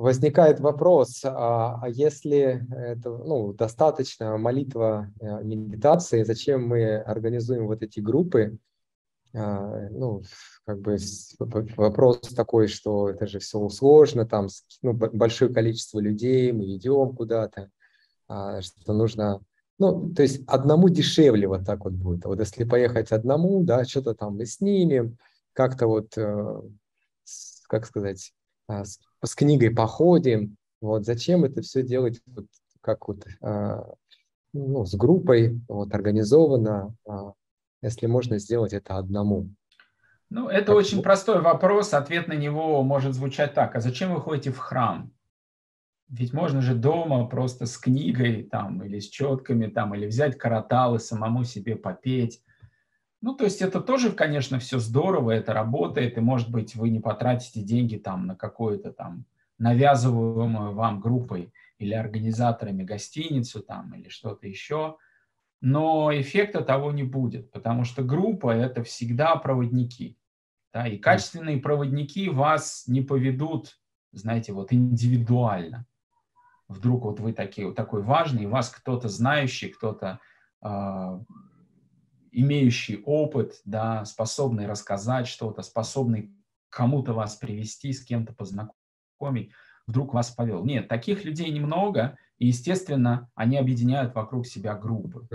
возникает вопрос, а, а если это ну, достаточно молитва, э, медитации, зачем мы организуем вот эти группы? А, ну, как бы вопрос такой, что это же все сложно, там ну, большое количество людей, мы идем куда-то, а, что нужно, ну, то есть одному дешевле вот так вот будет. А вот если поехать одному, да, что-то там мы снимем, как-то вот, э, как сказать, а, с, с книгой походим. Вот зачем это все делать вот, как вот а, ну, с группой, вот организованно, а, если можно сделать это одному? Ну, это как... очень простой вопрос. Ответ на него может звучать так. А зачем вы ходите в храм? Ведь можно же дома просто с книгой там, или с четками там, или взять каратал и самому себе попеть. Ну, то есть это тоже, конечно, все здорово, это работает, и, может быть, вы не потратите деньги там на какую-то там навязываемую вам группой или организаторами гостиницу там или что-то еще, но эффекта того не будет, потому что группа – это всегда проводники. Да, и качественные проводники вас не поведут, знаете, вот индивидуально. Вдруг вот вы такие, такой важный, вас кто-то знающий, кто-то э, имеющий опыт, да, способный рассказать что-то, способный кому-то вас привести, с кем-то познакомить, вдруг вас повел. Нет, таких людей немного, и, естественно, они объединяют вокруг себя группы.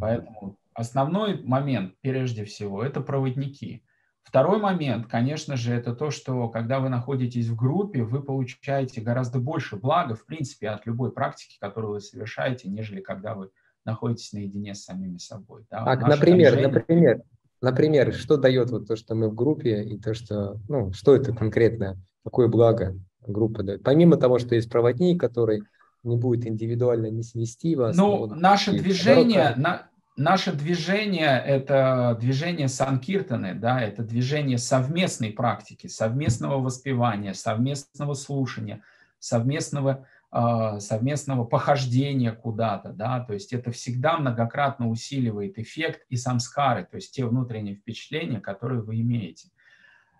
Поэтому основной момент, прежде всего, это проводники. Второй момент, конечно же, это то, что когда вы находитесь в группе, вы получаете гораздо больше блага, в принципе, от любой практики, которую вы совершаете, нежели когда вы находитесь наедине с самими собой. Да? А, например, движение... например, например, что дает вот то, что мы в группе, и то, что, ну, что это конкретно, какое благо группа дает? Помимо того, что есть проводник, который не будет индивидуально не свести вас. Ну, наше движение, на, наше движение – это движение Санкиртаны, да, это движение совместной практики, совместного воспевания, совместного слушания, совместного совместного похождения куда-то, да, то есть это всегда многократно усиливает эффект и самскары, то есть те внутренние впечатления, которые вы имеете.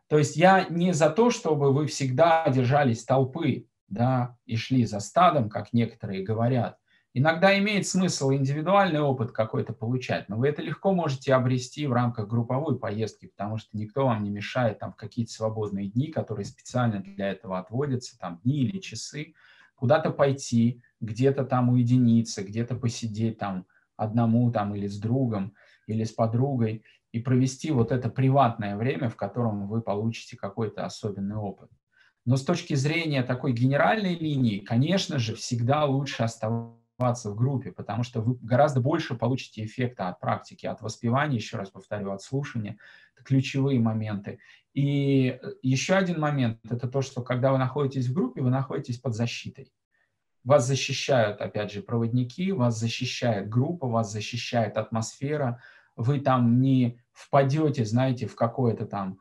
То есть я не за то, чтобы вы всегда держались толпы, да, и шли за стадом, как некоторые говорят. Иногда имеет смысл индивидуальный опыт какой-то получать, но вы это легко можете обрести в рамках групповой поездки, потому что никто вам не мешает там в какие-то свободные дни, которые специально для этого отводятся, там дни или часы, куда-то пойти, где-то там уединиться, где-то посидеть там одному там или с другом, или с подругой, и провести вот это приватное время, в котором вы получите какой-то особенный опыт. Но с точки зрения такой генеральной линии, конечно же, всегда лучше оставаться в группе, потому что вы гораздо больше получите эффекта от практики, от воспевания, еще раз повторю, от слушания. Это ключевые моменты. И э, еще один момент – это то, что когда вы находитесь в группе, вы находитесь под защитой. Вас защищают, опять же, проводники, вас защищает группа, вас защищает атмосфера. Вы там не впадете, знаете, в какое-то там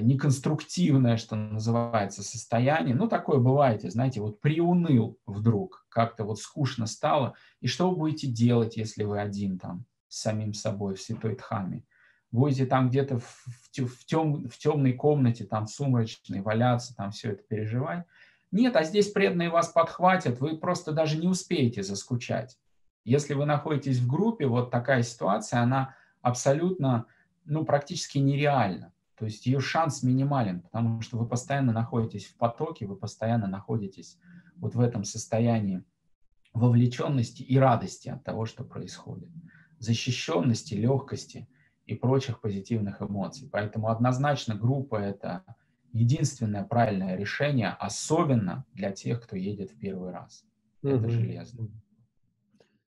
неконструктивное, что называется, состояние. Ну, такое бывает, знаете, вот приуныл вдруг, как-то вот скучно стало. И что вы будете делать, если вы один там с самим собой в святой Дхаме? будете там где-то в, в, тем, в темной комнате, там сумрачной, валяться, там все это переживать. Нет, а здесь преданные вас подхватят, вы просто даже не успеете заскучать. Если вы находитесь в группе, вот такая ситуация, она абсолютно, ну, практически нереальна. То есть ее шанс минимален, потому что вы постоянно находитесь в потоке, вы постоянно находитесь вот в этом состоянии вовлеченности и радости от того, что происходит. Защищенности, легкости – и прочих позитивных эмоций. Поэтому однозначно группа – это единственное правильное решение, особенно для тех, кто едет в первый раз. Это железно.